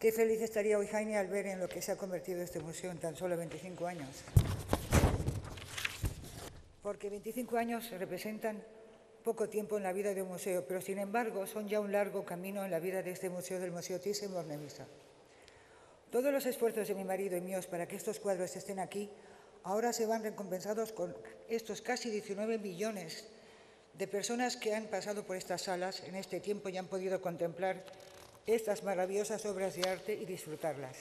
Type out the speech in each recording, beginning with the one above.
Qué feliz estaría hoy Jaime al ver en lo que se ha convertido este museo en tan solo 25 años. Porque 25 años representan poco tiempo en la vida de un museo, pero sin embargo son ya un largo camino en la vida de este museo, del Museo Thyssen-Bornemisza. Todos los esfuerzos de mi marido y míos para que estos cuadros estén aquí ahora se van recompensados con estos casi 19 millones de personas que han pasado por estas salas en este tiempo y han podido contemplar estas maravillosas obras de arte y disfrutarlas.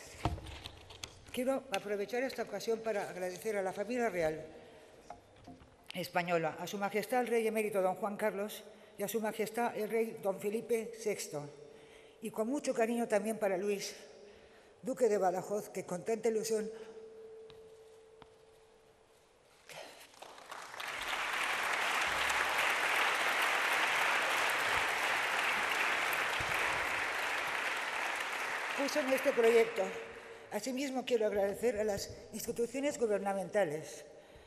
Quiero aprovechar esta ocasión para agradecer a la familia real española, a Su Majestad el Rey Emérito Don Juan Carlos y a Su Majestad el Rey Don Felipe VI. Y con mucho cariño también para Luis, Duque de Badajoz, que con tanta ilusión puso en este proyecto. Asimismo, quiero agradecer a las instituciones gubernamentales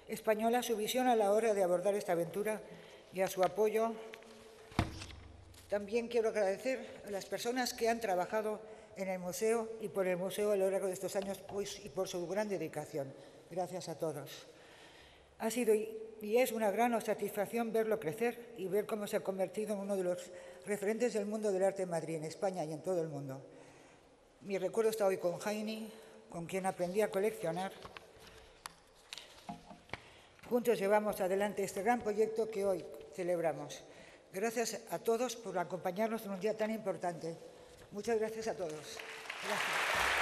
españolas su visión a la hora de abordar esta aventura y a su apoyo. También quiero agradecer a las personas que han trabajado en el museo y por el museo a lo largo de estos años pues, y por su gran dedicación. Gracias a todos. Ha sido y es una gran satisfacción verlo crecer y ver cómo se ha convertido en uno de los referentes del mundo del arte en Madrid, en España y en todo el mundo. Mi recuerdo está hoy con Jaime, con quien aprendí a coleccionar. Juntos llevamos adelante este gran proyecto que hoy celebramos. Gracias a todos por acompañarnos en un día tan importante. Muchas gracias a todos. Gracias.